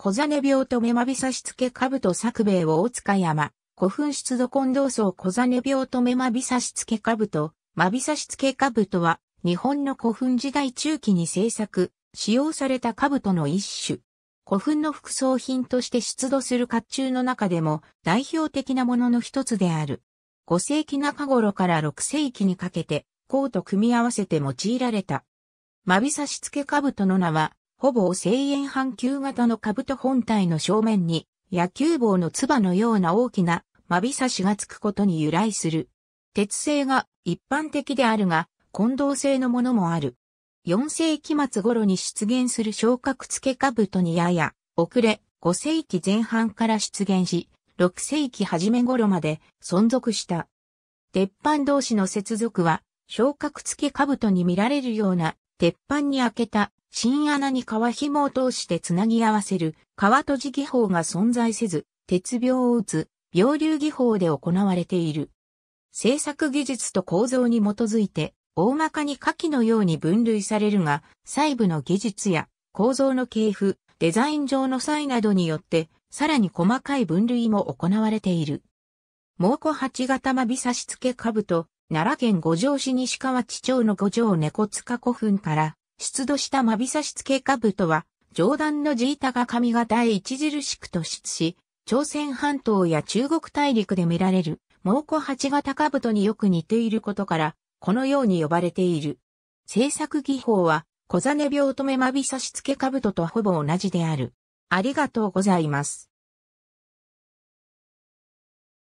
小金病と目まびさし付け兜作兵衛を大塚山、古墳出土近藤層小金病と目まびさし付け兜、まびさし付け兜は、日本の古墳時代中期に製作、使用された兜の一種。古墳の副葬品として出土する甲冑の中でも代表的なものの一つである。5世紀中頃から6世紀にかけて、こうと組み合わせて用いられた。まびさし付け兜の名は、ほぼ正円半球型の兜本体の正面に、野球棒の唾のような大きなまびさしがつくことに由来する。鉄製が一般的であるが、混同製のものもある。4世紀末頃に出現する昇格付け兜にやや遅れ、5世紀前半から出現し、6世紀初め頃まで存続した。鉄板同士の接続は、昇格付け兜に見られるような、鉄板に開けた新穴に皮紐を通してつなぎ合わせる皮閉じ技法が存在せず、鉄病を打つ病流技法で行われている。制作技術と構造に基づいて、大まかに下記のように分類されるが、細部の技術や構造の系譜、デザイン上の際などによって、さらに細かい分類も行われている。猛虎八型まび差し付け兜、奈良県五条市西川地町の五条猫塚古墳から出土したまび差し付け兜は、上段のジータが髪型へ著しく突出し、朝鮮半島や中国大陸で見られる猛虎八型兜によく似ていることから、このように呼ばれている。制作技法は、小金病止めまび差し付け兜とほぼ同じである。ありがとうございます。